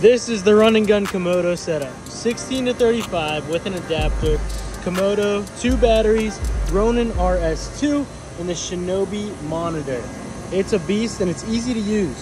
This is the run and gun Komodo setup. 16 to 35 with an adapter, Komodo, two batteries, Ronin RS2, and the Shinobi monitor. It's a beast and it's easy to use.